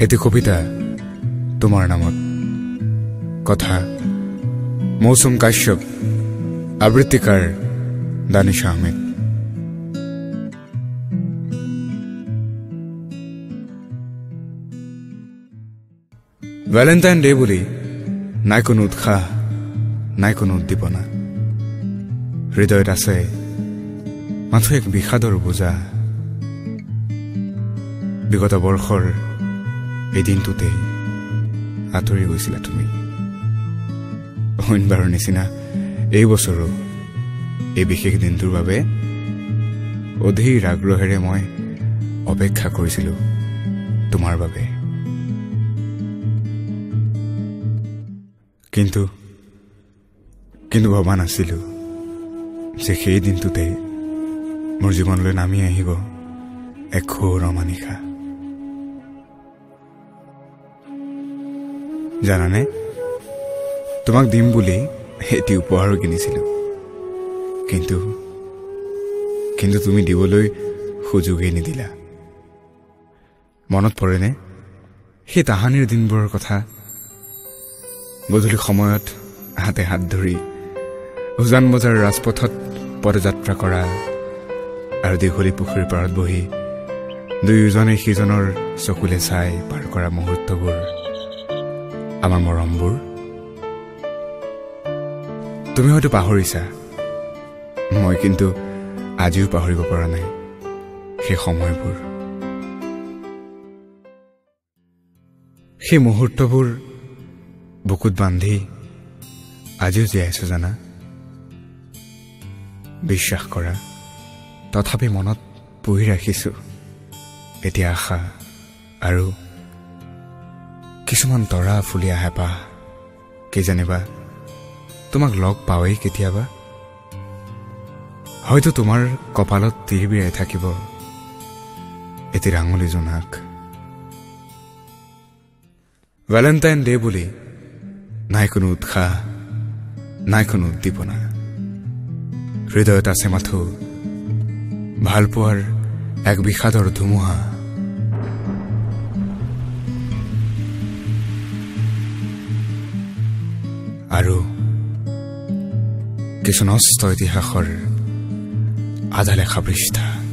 এটি কবিতা তোমাৰ নামত কথা। মৌচুম কাশ্যপ আবৃত্তিকাৰ দানিছ আহমেদ। ভেলেণ্টাইন ডে বুলি নাই কোনো উৎসাহ নাই কোনো উদ্দীপনা। হৃদয়ত আছে মাথো এক বিষাদৰ বোজা। বিগত বৰ্ষৰ এই দিনটোতেই আঁতৰি গৈছিলা তুমি। অইনবাৰৰ নিচিনা এই বছৰো এই বিশেষ দিনটোৰ বাবে অধীৰ আগ্ৰহেৰে মই অপেক্ষা কৰিছিলোঁ তোমাৰ বাবে। কিন্তু কিন্তু ভবা নাছিলোঁ যে সেই দিনটোতেই মোৰ জীৱনলৈ নামি আহিব এক ঘোৰ অমানিশা। জানানে? তোমাক দিম বুলি এটি উপহাৰো কিনিছিলোঁ। কিন্তু কিন্তু তুমি দিবলৈ সুযোগেই নিদিলা। মনত পৰেনে? সেই তাহানিৰ দিনবোৰৰ কথা। গধূলি সময়ত হাতে হাত ধৰি উজান বজাৰ ৰাজপথত পদযাত্ৰা কৰা আৰু দীঘলী পুখুৰীৰ পাৰত বহি দুয়োজনে সিজনৰ চকুলে চাই পাৰ কৰা মুহূৰ্তবোৰ আমাৰ মৰমবোৰ। তুমি হয়তো পাহৰিছা। মই কিন্তু আজিও পাহৰিব পৰা নাই সেই সময়বোৰ। সেই মুহূৰ্তবোৰ বুকুত বান্ধি আজিও জীয়াই আছো জানা। বিশ্বাস কৰা তথাপি মনত পুহি ৰাখিছো। এতিয়া আশা আৰু কিছুমান তৰা ফুলীয়া হেঁপাহ কিজানিবা তোমাক লগ পাৱেই কেতিয়াবা। হয়তো তোমাৰ কপালত তিৰবিৰাই থাকিব। এটি ৰাঙলী জোনাক। ভেলেণ্টাইন ডে বুলি নাই কোনো উৎসাহ নাই কোনো উদ্দীপনা। হৃদয়ত আছে মাথো ভালপোৱাৰ এক বিষাদৰ ধুমুহা। আৰু কিছু নষ্ট ইতিহাসৰ আধা লেখা পৃষ্ঠা।